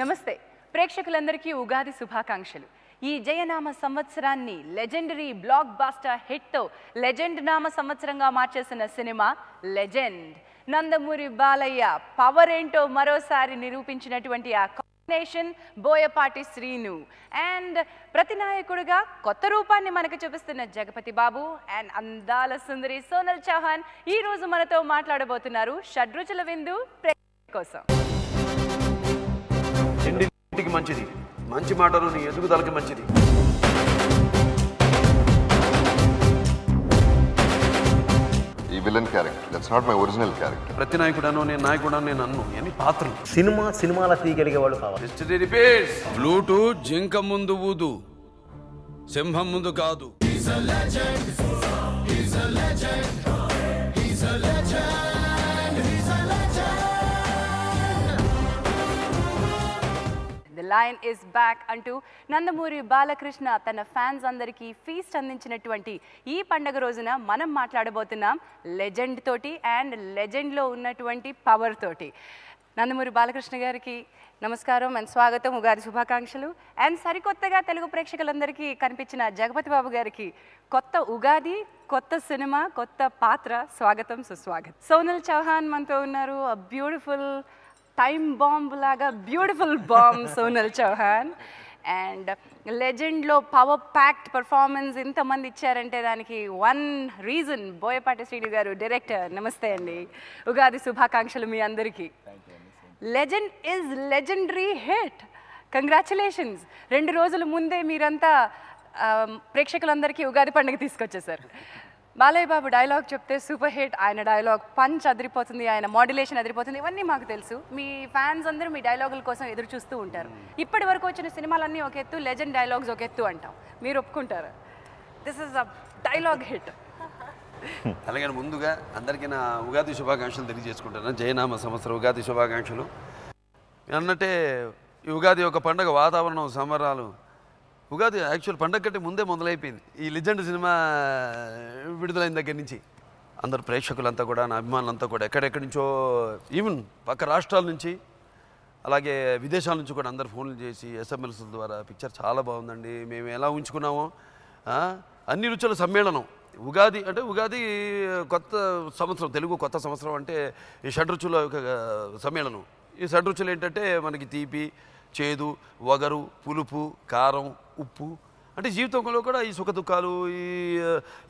నమస్తే. ప్రేక్షకులందరికీ ఉగాది శుభాకాంక్షలు. ఈ జయనామ సంవత్సరాన్ని లెజెండరీ బ్లాక్ బాస్టర్ హిట్తో లెజెండ్ నామ సంవత్సరంగా మార్చేసిన cinema legend. Nandamuri Balayya power ఏంటో మరోసారి నిరూపించినటువంటి ఆ నేషన్ బోయపాటి శ్రీను. అండ్ ప్రతినాయకుడుగా కొత్త రూపాన్ని మనకు చూపిస్తున్న జగపతి బాబు అండ్ అందాల సుందరి సోనల్ చౌహాన్ ఈ రోజు మనతో మాట్లాడబోతున్నారు షడ్రుచుల విందు కోసం. మంచిది. మంచి మాటలు నీ ఎదుగుదలకి మంచిది. Villain character that's not my original character ప్రతి నాయకుడను నేను నాయకుడను నేను అన్ను అని పాత్రలు. సినిమా సినిమాల తీయగలిగే వాళ్ళు కావాలి హిస్టరీ రిపీట్స్ బ్లూటూత్ జింక ముందు ఊదు. సింహం ముందు కాదు. ది లయన్ ఇస్ బ్యాక్ అంటూ నందమూరి బాలకృష్ణ తన ఫ్యాన్స్ అందరికీ ఫీస్ట్ అందించినటువంటి ఈ పండగ రోజున మనం మాట్లాడబోతున్నాం లెజెండ్ తోటి అండ్ లెజెండ్లో ఉన్నటువంటి పవర్ తోటి. నందమూరి బాలకృష్ణ గారికి నమస్కారం అండ్ స్వాగతం. ఉగాది శుభాకాంక్షలు. అండ్ సరికొత్తగా తెలుగు ప్రేక్షకులందరికీ కనిపించిన జగపతి బాబు గారికి కొత్త ఉగాది కొత్త సినిమా కొత్త పాత్ర. స్వాగతం సుస్వాగతం. సోనల్ చౌహాన్ మనతో ఉన్నారు. బ్యూటిఫుల్ టైమ్ బాంబ్ లాగా beautiful bomb Sonal Chauhan. And లెజెండ్లో power packed performance ఇంతమంది ఇచ్చారంటే దానికి వన్ రీజన్ బోయపాటి శ్రీను గారు డైరెక్టర్ నమస్తే అండి. ఉగాది శుభాకాంక్షలు మీ అందరికీ. Legend is legendary hit congratulations రెండు రోజుల ముందే మీరంతా ప్రేక్షకులందరికీ ఉగాది పండుగ తీసుకొచ్చేసారు. బాలయ్య బాబు డైలాగ్ చెప్తే సూపర్ హిట్. ఆయన డైలాగ్ పంచ్ అదిరిపోతుంది ఆయన మాడ్యులేషన్ అదిరిపోతుంది ఇవన్నీ మాకు తెలుసు. మీ ఫ్యాన్స్ అందరూ మీ డైలాగుల కోసం ఎదురు చూస్తూ ఉంటారు. ఇప్పటి వరకు వచ్చిన సినిమాలన్నీ ఒక ఎత్తు లెజెండ్ డైలాగ్స్ ఒక ఎత్తు అంటాం. మీరు ఒప్పుకుంటారు. This is a dialogue hit. అలాగే ముందుగా అందరికీ నా ఉగాది శుభాకాంక్షలు తెలియజేసుకుంటాను. జయనామ సంవత్సరం ఉగాది శుభాకాంక్షలు. అన్నట్టే ఈ ఉగాది ఒక పండగ వాతావరణం సంబరాలు ఉగాది యాక్చువల్ పండగ కంటే ముందే మొదలైపోయింది. ఈ లిజెండ్ సినిమా విడుదలైన దగ్గర నుంచి అందరు ప్రేక్షకులంతా కూడా నా అభిమానులంతా కూడా ఎక్కడెక్కడి నుంచో ఈవెన్ పక్క రాష్ట్రాల నుంచి అలాగే విదేశాల నుంచి కూడా అందరు ఫోన్లు చేసి ఎస్ఎంఎస్ ద్వారా పిక్చర్ చాలా బాగుందండి మేము ఎలా ఉంచుకున్నామో అన్ని రుచుల సమ్మేళనం. ఉగాది అంటే ఉగాది కొత్త సంవత్సరం తెలుగు కొత్త సంవత్సరం అంటే ఈ షడ్రుచుల యొక్క సమ్మేళనం. ఈ షడ్రుచులు ఏంటంటే మనకి తీపి చేదు వగరు పులుపు కారం ఉప్పు. అంటే జీవితంలో కూడా ఈ సుఖ దుఃఖాలు ఈ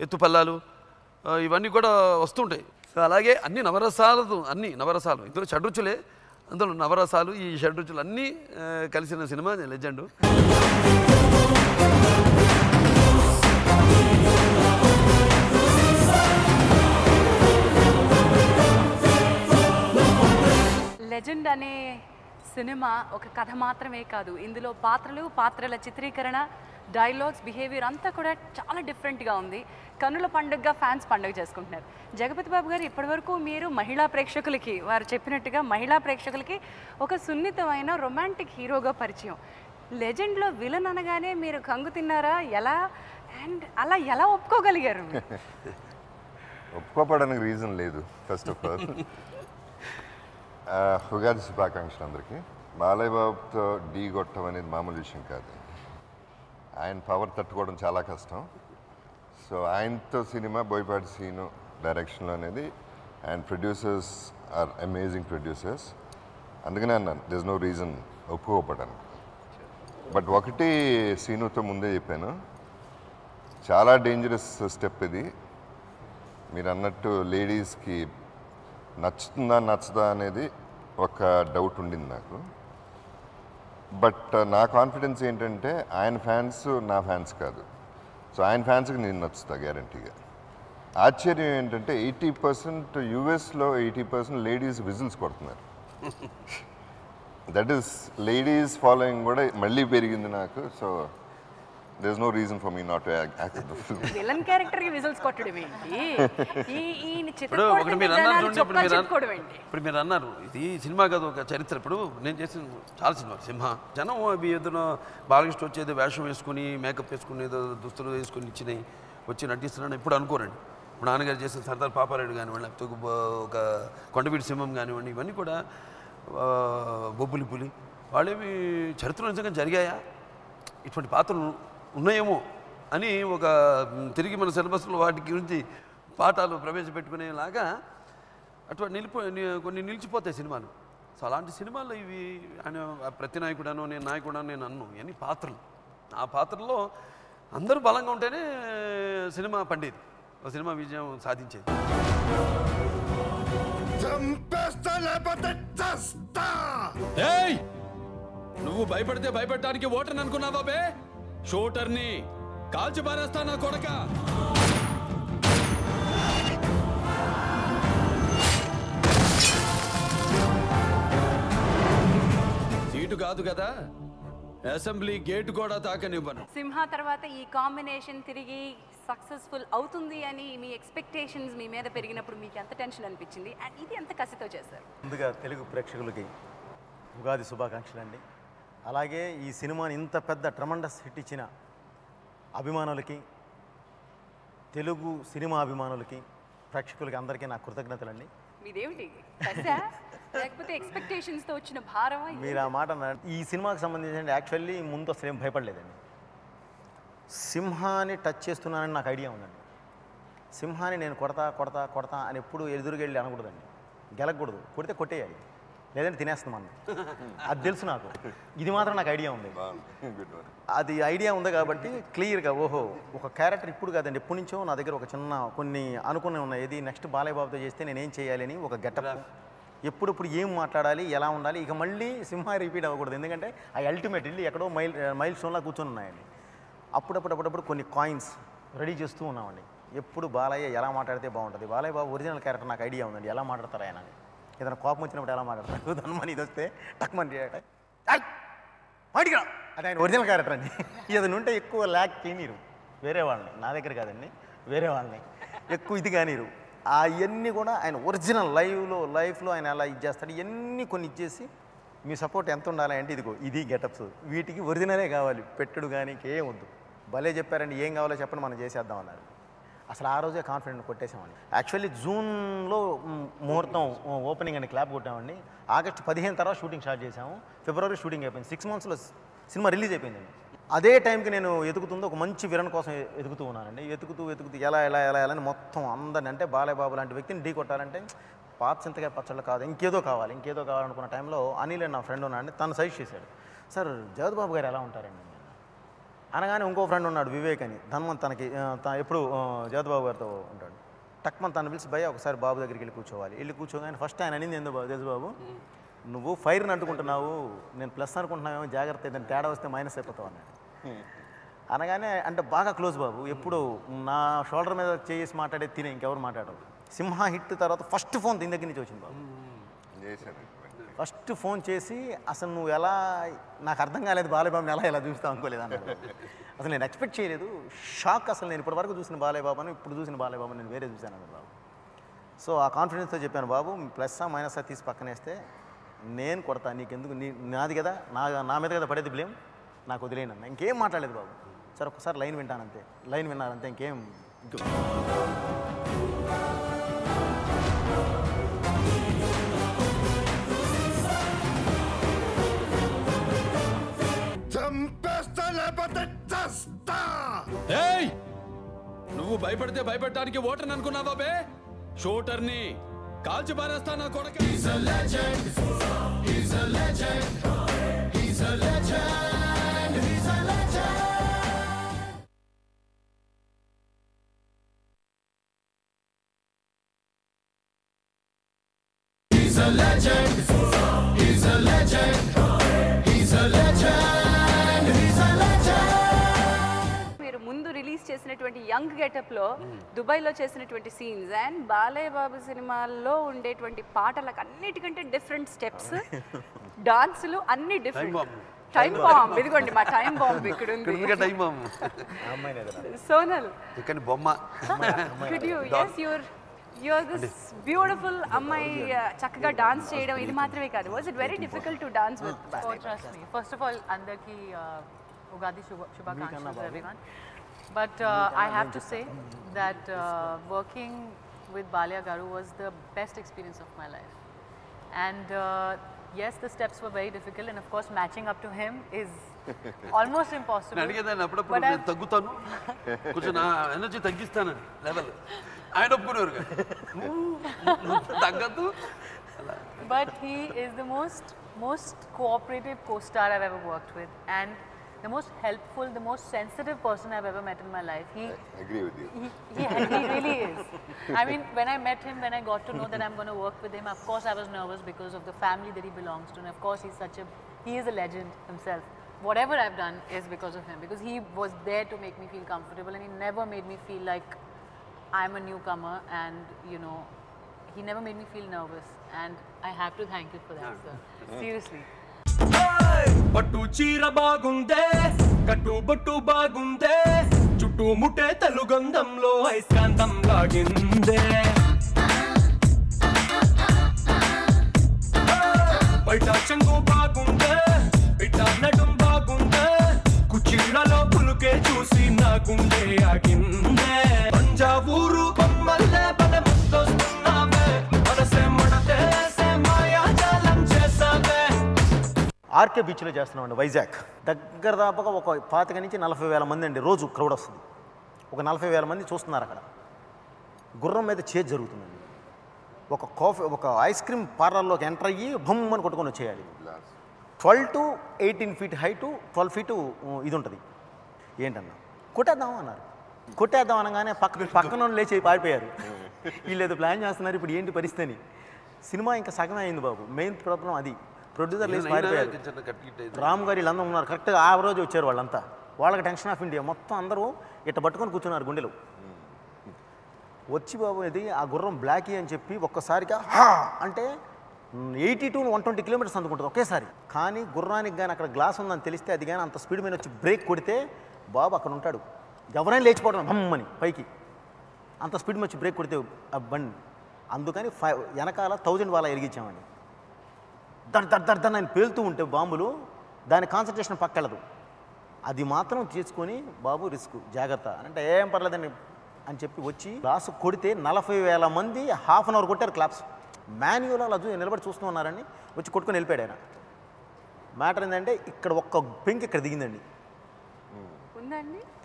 ఎత్తుపల్లాలు ఇవన్నీ కూడా వస్తుంటాయి. సో అలాగే అన్ని నవరసాలు అన్ని నవరసాలు. ఇందులో షడ్రుచులే అందులో నవరసాలు ఈ షడ్రుచులు అన్నీ కలిసిన సినిమా లెజెండ్. లెజెండ్ అనే సినిమా ఒక కథ మాత్రమే కాదు ఇందులో పాత్రలు పాత్రల చిత్రీకరణ డైలాగ్స్ బిహేవియర్ అంతా కూడా చాలా డిఫరెంట్గా ఉంది. కన్నుల పండుగగా ఫ్యాన్స్ పండుగ చేసుకుంటున్నారు. జగపతి బాబు గారు ఇప్పటివరకు మీరు మహిళా ప్రేక్షకులకి వారు చెప్పినట్టుగా మహిళా ప్రేక్షకులకి ఒక సున్నితమైన రొమాంటిక్ హీరోగా పరిచయం. లెజెండ్లో విలన్ అనగానే మీరు కంగు తిన్నారా? ఎలా? అండ్ అలా ఎలా ఒప్పుకోగలిగారు? ఒప్పుకోపడానికి రీజన్ లేదు ఫస్ట్ ఆఫ్ ఆల్ ఉగాది శుభాకాంక్షలు అందరికీ. బాలయ్య బాబుతో ఢీ కొట్టడం అనేది మామూలు విషయం కాదు. ఆయన పవర్ తట్టుకోవడం చాలా కష్టం. సో ఆయనతో సినిమా బోయపాటి సీను డైరెక్షన్లో అనేది and producers are amazing producers అందుకనే అన్నాను దిస్ నో రీజన్ ఒప్పుకోపడానికి బట్ ఒకటి సీనుతో ముందే చెప్పాను చాలా డేంజరస్ స్టెప్ ఇది. మీరు అన్నట్టు లేడీస్కి నచ్చుతుందా నచ్చదా అనేది ఒక డౌట్ ఉండింది నాకు. బట్ నా కాన్ఫిడెన్స్ ఏంటంటే ఆయన ఫ్యాన్స్ నా ఫ్యాన్స్ కాదు. సో ఆయన ఫ్యాన్స్కి నేను నచ్చుతా గ్యారంటీగా ఆశ్చర్యం ఏంటంటే ఎయిటీ పర్సెంట్ యూఎస్లో ఎయిటీ పర్సెంట్ లేడీస్ విజిల్స్ కొడుతున్నారు. దట్ ఈస్ లేడీస్ ఫాలోయింగ్ కూడా మళ్ళీ పెరిగింది నాకు. So there is no reason for me not act the film villain క్యారెక్టర్కి విజిల్స్ కొట్టడం ఏంటి? ఈ ఈ ఇప్పుడు ఒకటి మీరు అన్నారు చూడండి ఇప్పుడు మీరు ఇప్పుడు మీరు అన్నారు ఇది సినిమా కాదు ఒక చరిత్ర. ఇప్పుడు నేను చేసిన చాలా సినిమాలు. సింహ జనం అవి ఏదైనా బాలకృష్ణ వచ్చేది వేషం వేసుకుని మేకప్ వేసుకుని ఏదో దుస్తులు వేసుకుని ఇచ్చినాయి వచ్చి నటిస్తున్నాను ఇప్పుడు అనుకోరండి. మా నాన్నగారు చేసిన సర్దార్ పాపారాయుడు కానివ్వండి లేకపోతే ఒక కొండవీటి సింహం కానివ్వండి ఇవన్నీ కూడా బొబ్బులి పులి. వాళ్ళేమి చరిత్రలో నిజంగా జరిగాయా? ఇటువంటి పాత్రలు ఉన్నాయేమో అని ఒక తిరిగి మన సిలబస్లో వాటి గురించి పాఠాలు ప్రవేశపెట్టుకునేలాగా అటువంటి నిలిపో ని- కొన్ని నిలిచిపోతాయి సినిమాలు. సో అలాంటి సినిమాల్లో ఇవి ఆయన ప్రతి నాయకుడనో నేను నాయకుడనో నేను అన్ను ఇవన్నీ పాత్రలు. ఆ పాత్రలో అందరూ బలంగా ఉంటేనే సినిమా పండేది. ఒక సినిమా విజయం సాధించేది. నువ్వు భయపడితే భయపెట్టడానికి ఓటర్ని అనుకున్నావా బే? షూటర్ని కాల్చి పారేస్తా నా కొడక. సీటు కాదు కదా? అసెంబ్లీ గేట్ కూడా తాకనివ్వను. సింహ తర్వాత ఈ కాంబినేషన్ తిరిగి సక్సెస్ఫుల్ అవుతుంది అని మీ ఎక్స్పెక్టేషన్స్ మీ మీద పెరిగినప్పుడు మీకు ఎంత టెన్షన్ అనిపించింది? అండ్ ఇది ఎంత కసితో చేశారు? ముందుగా తెలుగు ప్రేక్షకులకి ఉగాది శుభాకాంక్షలు అండి అలాగే ఈ సినిమాని ఇంత పెద్ద ట్రమండస్ హిట్ ఇచ్చిన అభిమానులకి తెలుగు సినిమా అభిమానులకి ప్రేక్షకులకి అందరికీ నా కృతజ్ఞతలండి. మీదేమిటి? లేకపోతే వచ్చిన? మీరు ఆ మాట ఈ సినిమాకి సంబంధించి యాక్చువల్లీ ముందు అసలు ఏం భయపడలేదండి. సింహాన్ని టచ్ చేస్తున్నానని నాకు ఐడియా ఉందండి. సింహాన్ని నేను కొడతా కొడతా కొడతా అని ఎప్పుడు ఎదురుగెళ్ళి అనకూడదండి. గెలకూడదు. కొడితే కొట్టేయాలి. లేదంటే తినేస్తుంది మనం అది తెలుసు నాకు. ఇది మాత్రం నాకు ఐడియా ఉంది. అది ఐడియా ఉంది కాబట్టి క్లియర్గా ఓహో ఒక క్యారెక్టర్ ఇప్పుడు కాదండి ఎప్పటి నుంచో నా దగ్గర ఒక చిన్న కొన్ని అనుకునే ఉన్నాయి. ఇది నెక్స్ట్ బాలయ్య బాబుతో చేస్తే నేను ఏం చేయాలి అని ఒక గెటప్. ఎప్పుడప్పుడు ఏం మాట్లాడాలి ఎలా ఉండాలి ఇక మళ్ళీ సింహ రిపీట్ అవ్వకూడదు. ఎందుకంటే ఆ అల్టిమేట్ ఇల్లు ఎక్కడో మైల్ మైల్ స్టోన్లా కూర్చొని ఉన్నాయండి. అప్పుడప్పుడు అప్పుడప్పుడు కొన్ని కాయిన్స్ రెడీ చేస్తూ ఉన్నామండి. ఎప్పుడు బాలయ్య ఎలా మాట్లాడితే బాగుంటుంది. బాలయ్య బాబు ఒరిజినల్ క్యారెక్టర్ నాకు ఐడియా ఉందండి. ఎలా మాట్లాడతారు ఆయన అని. ఏదైనా కోపం వచ్చినప్పుడు ఎలా మాట్లాడతారు? ధనుమని ఇది వస్తే టక్మని బయటికి రా! అది ఆయన ఒరిజినల్ క్యారెక్టర్ అండి. ఏదైనా ఉంటే ఎక్కువ ల్యాక్ చేయనీరు వేరే వాళ్ళని. నా దగ్గర కాదండి. వేరే వాళ్ళని. ఎక్కువ ఇది కానీరు. అవన్నీ కూడా ఆయన ఒరిజినల్ లైవ్లో లైఫ్లో ఆయన అలా ఇది చేస్తాడు ఇవన్నీ కొన్ని ఇచ్చేసి మీ సపోర్ట్ ఎంత ఉండాలి అంటే ఇదిగో ఇది గెటప్స్. వీటికి ఒరిజినలే కావాలి. పెట్టుడు కానీ ఏం వద్దు. భలే చెప్పారండి. ఏం కావాలో చెప్పండి మనం చేసేద్దాం అన్నారు. అసలు ఆ రోజే కాన్ఫిడెంట్ కొట్టేసామండి యాక్చువల్లీ జూన్లో ముహూర్తం ఓపెనింగ్ అని క్లాప్ కొట్టామండి ఆగస్టు పదిహేను తర్వాత షూటింగ్ స్టార్ట్ చేసాము ఫిబ్రవరి షూటింగ్ అయిపోయింది. సిక్స్ మంత్స్లో సినిమా రిలీజ్ అయిపోయిందండి అదే టైంకి నేను ఎదుగుతుందో ఒక మంచి విరణ కోసం ఎదుగుతూ ఉన్నానండి. ఎతుకుతూ ఎతుకుతూ ఎలా ఎలా ఎలా ఎలా అని మొత్తం అందరిని అంటే బాలయ్యబాబు లాంటి వ్యక్తిని ఢీ కొట్టాలంటే పాత చింతకాయ పచ్చళ్ళు కాదు ఇంకేదో కావాలి ఇంకేదో కావాలనుకున్న టైంలో అనిల్ నా ఫ్రెండ్ ఉన్నాడండి. తను సజెస్ట్ చేశాడు. సార్ జగత్ బాబు గారు ఎలా ఉంటారండి? అనగానే ఇంకో ఫ్రెండ్ ఉన్నాడు వివేక్ అని. ధన్వంత్ తనకి ఎప్పుడు ఆ, జగద్బాబు గారితో ఉంటాడు. టక్మన్ తను పిలిచి భయ ఒకసారి బాబు దగ్గరికి వెళ్ళి కూర్చోవాలి. వెళ్ళి కూర్చోగానే ఫస్ట్ ఆయన అనింది ఏందో బాబు జగద్బాబు నువ్వు ఫైర్ని అంటుకుంటున్నావు నేను ప్లస్ అనుకుంటున్నావేమో జాగ్రత్త ఏదైనా తేడా వస్తే మైనస్ అయిపోతావు అన్నాడు. అనగానే అంటే బాగా క్లోజ్ బాబు. ఎప్పుడు నా షోల్డర్ మీద చేసి మాట్లాడే తినే ఇంకెవరు మాట్లాడరు. సింహ హిట్ తర్వాత ఫస్ట్ ఫోన్ దీని దగ్గర నుంచి వచ్చింది బాబు. ఫస్ట్ ఫోన్ చేసి అసలు నువ్వు ఎలా నాకు అర్థం కాలేదు బాలయ్యబాబుని ఎలా ఎలా చూస్తావు అనుకోలేదు అన్నాడు. అసలు నేను ఎక్స్పెక్ట్ చేయలేదు. షాక్ అసలు నేను ఇప్పటివరకు చూసిన బాలయ్యబాబును ఇప్పుడు చూసిన బాలయ్య బాబు నేను వేరే చూశాను అన్నాడు బాబు. సో ఆ కాన్ఫిడెన్స్తో చెప్పాను బాబు ప్లస్ మైనస్ తీసి పక్కనేస్తే నేను కొడతా నీకెందుకు నీ నాది కదా నా నా మీద కదా పడేది బ్లేమ్ నాకు వదిలేను అన్న ఇంకేం మాట్లాడలేదు బాబు. సరే ఒకసారి లైన్ వింటానంతే లైన్ విన్నానంతే ఇంకేం భయపడితే భయపెట్టడానికి ఓటర్ని అనుకున్నావా బే? షూటర్ని కాల్చి పారేస్తా నా కొడక. చేసినటువంటి యంగ్ గెటప్లో దుబాయ్లో చేసినటువంటి సీన్స్ అండ్ బాలయ్య బాబు సినిమాల్లో ఉండేటువంటి పాటలకు అన్నిటికంటే డిఫరెంట్ స్టెప్స్ డాన్సులు అన్ని డిఫరెంట్. టైం బాంబ్ ఇదిగోండి మా టైం బాంబ్ ఇక్కడ ఉంది టైం ఎదురా సోనల్. ఇక్కడ బొమ్మ. Could you? Yes you're you're this beautiful అమ్మాయి uh, చక్కగా డాన్స్ చేయడం ఇది మాత్రమే కాదు. Was it very difficult to dance with. First of all, అందరికీ uh, ఉగాది శుభ శుభాకాంక్షలు. But uh, I have to say that uh, working with Balia Garu was the best experience of my life. And uh, yes, the steps were very difficult, and of course, matching up to him is almost impossible. నేను అడిగేదాన్ని అప్పుడప్పుడు But నేను I've- తగ్గుతాను కొంచెం నా energy తగ్గిస్తాను level ఆయన ఒప్పుకునేవారు కాదు. నువ్వు తగ్గద్దు but he is the most most cooperative co-star I've ever worked with, and the most helpful, the most sensitive person I've ever met in my life. He, I agree with you. He, he, he really is. I mean, when I met him, when I got to know that I'm going to work with him, of course I was nervous because of the family that he belongs to. And of course he's such a, he is a legend himself. Whatever I've done is because of him because he was there to make me feel comfortable and he never made me feel like I'm a newcomer and, you know, he never made me feel nervous. And I have to thank you for that, no. sir. Seriously. పట్టు చీర బాగుందే కట్టు బట్టు బాగుందే చుట్టూ ముట్టే తెలుగంధంలో ఐస్కాంతం లాగిందే. బయట చెంగు బాగుందే బిడ్డ నడుం బాగుందే కుచ్చిళ్ళలో పులుకే చూసి నా గుండె ఆగిందే. ఆర్కే బీచ్లో చేస్తున్నామండి వైజాగ్. దగ్గర దాపగా ఒక పాతిక నుంచి నలభై వేల మంది అండి రోజు క్రౌడ్ వస్తుంది. ఒక నలభై వేల మంది చూస్తున్నారు అక్కడ. గుర్రం మీద చేజ్ జరుగుతుందండి. ఒక కాఫీ ఒక ఐస్ క్రీమ్ పార్లర్లోకి ఎంటర్ అయ్యి బొమ్మని కొట్టుకొని వచ్చేయాలి. Twelve to eighteen feet height twelve feet ఇది ఉంటుంది. ఏంటన్నా? కొట్టేద్దాం అన్నారు. కొట్టేద్దాం అనగానే పక్క పక్కన లేచి పారిపోయారు. వీళ్ళు ఏదో ప్లాన్ చేస్తున్నారు ఇప్పుడు ఏంటి పరిస్థితి అని. సినిమా ఇంకా సగమే అయింది బాబు. మెయిన్ ప్రాబ్లం అది. ప్రొడ్యూసర్ లేచి పారిపోయారు అయితే. రామ్ గారు వీళ్ళందరూ ఉన్నారు. కరెక్ట్గా ఆ రోజు వచ్చారు వాళ్ళంతా. వాళ్ళకి టెన్షన్ ఆఫ్ ఇండియా మొత్తం అందరూ ఇట్ట పట్టుకొని కూర్చున్నారు గుండెలు. వచ్చి బాబు ఇది ఆ గుర్రం బ్లాకీ అని చెప్పి ఒక్కసారిగా హా! అంటే eighty to one twenty kilometres అందుకుంటుంది ఒకేసారి. కానీ గుర్రానికి కానీ అక్కడ గ్లాస్ ఉందని తెలిస్తే అది కానీ అంత స్పీడ్ మీద వచ్చి బ్రేక్ కొడితే బాబు అక్కడ ఉంటాడు. ఎవరైనా లేచిపోవడం బమ్మని పైకి. అంత స్పీడ్ మీద వచ్చి బ్రేక్ కొడితే ఆ బండి. అందుకని ఫైవ్ వెనకాల థౌజండ్ వాళ్ళ ఎరిగించామండి దర్ దర్ దర్ దర్ అని పేలుతూ ఉంటే బాంబులు దాని కాన్సన్ట్రేషన్ పక్కెళ్ళదు. అది మాత్రం తీసుకొని బాబు రిస్క్ జాగ్రత్త. అంటే ఏం పర్లేదండి అని చెప్పి వచ్చి క్లాస్ కొడితే నలభై వేల మంది హాఫ్ అన్ అవర్ కొట్టారు క్లాప్స్. మాన్యువల్ అలా నిలబడి చూస్తూ ఉన్నారని వచ్చి కొట్టుకొని వెళ్ళిపోయాడు ఆయన. మ్యాటర్ ఏంటంటే ఇక్కడ ఒక్క పెంక్ ఇక్కడ దిగిందండి.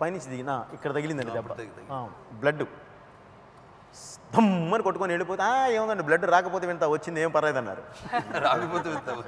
పైనుంచి దిగిన ఇక్కడ తగిలిందండి. బ్లడ్ దమ్మని కొట్టుకొని వెళ్ళిపోతే ఏముందండి బ్లడ్ రాకపోతే వింత వచ్చింది ఏం పర్లేదన్నారు. రాకపోతే వెళ్తావు